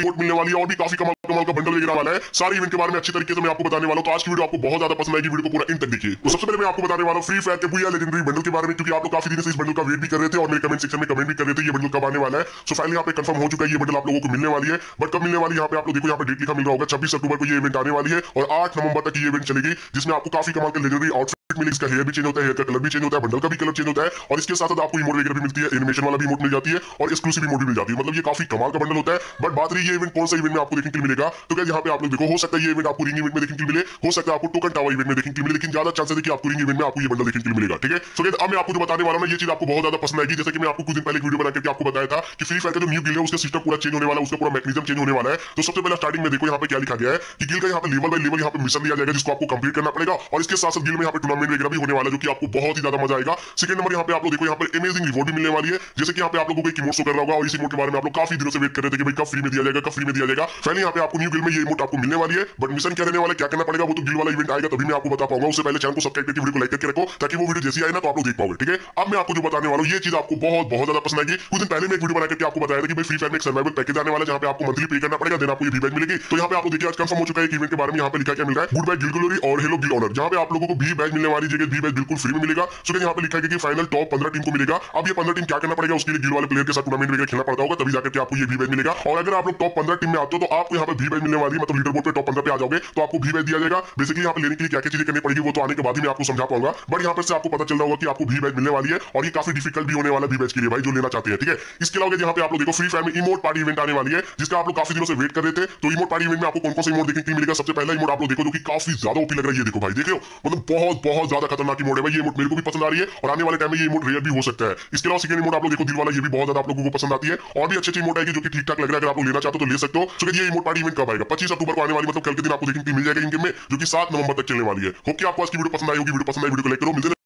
Report मिलने वाली है और भी काफ़ी कमाल कमाल का बंडल वगैरह वाला है। सारे इवेंट के बारे में अच्छी तरीके से मैं आपको बताने वाला हूँ। तो आज की वीडियो आपको बहुत ज़्यादा पसंद आएगी। वीडियो को पूरा इन तक देखिए। तो सबसे पहले मैं आपको बताने वाला फ्री फायर के बुया लेजेंडरी बंडल के बारे में, क्योंकि आप लोग काफ़ी दिन से इस बंडल का वेट भी कर रहे थे और मेरे कमेंट सेक्शन में कमेंट भी कर रहे थे, ये बंडल कब आने वाला है। सो फाइनली यहाँ पे कंफर्म हो चुका है, ये बंडल आप लोगों को मिलने वाली है। बट कब मिलने वाली यहाँ पे आप लोग देखो, यहाँ पे डेट लिखा मिल रहा होगा, छब्बीस अक्टूबर को ये इवेंट आने वाली है और आठ नवंबर तक ये इवेंट चलेगी, जिसमें आपको काफ़ी कमाल के लेजेंडरी आउटफिट मिली इसका हेयर भी चेंज होता है हेयर का कलर भी चेंज होता है बंडल का भी कलर चेंज होता है और इसके साथ साथ आपको इमोट वगैरह भी मिलती है एनिमेशन वाला भी इमोट मिल जाती है और एक्सक्लूसिव इमोट भी मिल जाती है। मतलब ये काफ़ी कमाल का बंडल होता है। बट बात रही है इवेंट कौन सा इवेंट में आपको देखने के मिलेगा तो क्या यहाँ पे आप लोग देखो, हो सकता है ये इवेंट आपको रिंग इवेंट में देखने के मिले, हो सकता है आपको टोकन टावर इवेंट में देखने के लिए लेकिन ज़्यादा चांसेस है कि आपको रिंग इवेंट में आपको ये बंडल देखने के मिलेगा, ठीक है? सो अब मैं आपको जो बताने वाला हूँ ये चीज़ आपको बहुत ज़्यादा पसंद आएगी। जैसे कि मैं आपको कुछ दिन पहले वीडियो बना करके आपको बताया था कि फ्री फायर का जो न्यू गिल है, उसका सिस्टम पूरा चेंज होने वाला है, उसका पूरा मैकेनिज्म चेंज होने वाला है। तो सबसे पहले स्टार्टिंग में देखो यहाँ पे क्या लिखा गया है कि गिल का यहाँ पे लेवल बाय लेवल यहाँ पे मिशन दिया जाएगा, जिसको आपको कंप्लीट करना पड़ेगा और इसके साथ साथ गिल में यहाँ पे टूर्नामेंट वगैरह भी होने वाला जो कि आपको बहुत ही ज़्यादा मज़ा आएगा। सेकंड नंबर यहाँ पे आप लोग देखो, यहाँ पर अमेजिंग रिवॉर्ड भी मिलने वाली है। जैसे कि यहाँ पे आप लोगों को एक इमोट शो कर रहा होगा, और इस इमोट के बारे में आप लोग काफ़ी दिनों से वेट कर रहे थे कि भाई कब फ्री में दिया जाएगा, कब फ्री में दिया जाएगा। पहले यहाँ पे आपको न्यू गिल में ये इमोट आपको मिलने वाली है बट मिशन क्या रहने वाला क्या करना पड़ेगा, वो तो गिल वाला इवेंट आएगा, तभी मैं आपको बता पाऊँगा। उससे पहले चैनल को सब्सक्राइब करके वीडियो को लाइक करके रखो, ताकि वो वीडियो जैसी आए ना तो आप लोग देख पाओगे, ठीक है? अब मैं आपको जो बताने वाला हूँ, ये चीज़ आपको बहुत बहुत ज़्यादा पसंद आएगी। कुछ दिन पहले मैं एक वीडियो बना करके आपको बताया था कि भाई फ्री फायर में एक सर्वाइवल पैकेज आने वाला जहाँ पे आपको मंथली पे करना पड़ेगा देन आपको ये वी मिलेगी। तो यहाँ पे आपको देखिए, आज कंफर्म हो चुका है इवेंट के बारे में यहाँ पे लिखा क्या मिल रहा है गुड बाय गिल ग्लोरी और हेलो गिल ऑनर जहाँ पे आप लोगों को भी बैच मिलने वाली जगह भी बैच बिल्कुल फ्री में मिलेगा। सो यहाँ पे लिखा है कि फाइनल टॉप पंद्रह टीम को मिलेगा। अब ये पंद्रह टीम क्या करना पड़ेगा? उसके लिए गिल वाले प्लेयर के साथ टूर्नामेंट वगैरह खेलना पड़ता होगा, तभी जाकर आपको ये भी मिलेगा। और अगर आप लोग टॉप पंद्रह टीम में आते हो तो आपको यहाँ पे भी बैच मिलने वाली मतलब लीडर बोर्ड पे टॉप पंद्रह पे आ जाओगे तो आपको भी बैच दिया जाएगा। बेसिकली यहाँ पे लेने के लिए क्या क्या चीज़ें करनी पड़ेगी, वो तो आने के बाद ही मैं आपको समझा पाऊँगा। बट यहाँ पर आपको पता चल रहा होगा कि आपको भी बैच मिलने वाली है, और ये काफ़ी डिफ़िकल्ट भी होने वाला भी बैच के लिए भाई, जो लेना चाहते हैं, ठीक है? इसके अलावा यहाँ पे आप लोग देखो फ्री फायर में इमोट पार्टी इवेंट आने वाली है, जिसका आप लोग काफ़ी दिनों से वेट कर रहे थे। तो इमोट पार्टी इवेंट में आपको कौन कौन सा इमोट देखने के मिलेगा? सबसे पहला इमोट आप लोग देखो, जो कि काफ़ी ज़्यादा ओपी लग रहा है देखो भाई, देखो मतलब बहुत बहुत ज़्यादा खतरनाक मोड है भाई, ये मोड मेरे को भी पसंद आ रही है और आने वाले टाइम में ये मोड रेयर भी हो सकता है। इसके अलावा सेकंड मोड आप लोग देखो, दिल वाला ये भी बहुत ज़्यादा आप लोगों को पसंद आती है। और भी अच्छी अच्छी मोड आएगी जो कि ठीक ठाक लग रहा है, अगर आप लोग लेना चाहते हो तो ले सकते हो। क्योंकि ये मोड पार्टी इवेंट कब आएगा? पच्चीस अक्टूबर को आने वाली मतलब कल के दिन आपको देखने मिल जाएगा इनके में, जो कि सात नवंबर तक चलने वाली है। होप कि आपको आज की वीडियो पसंद आई होगी वीडियो पसंद आई वीडियो को लाइक करो, मिलते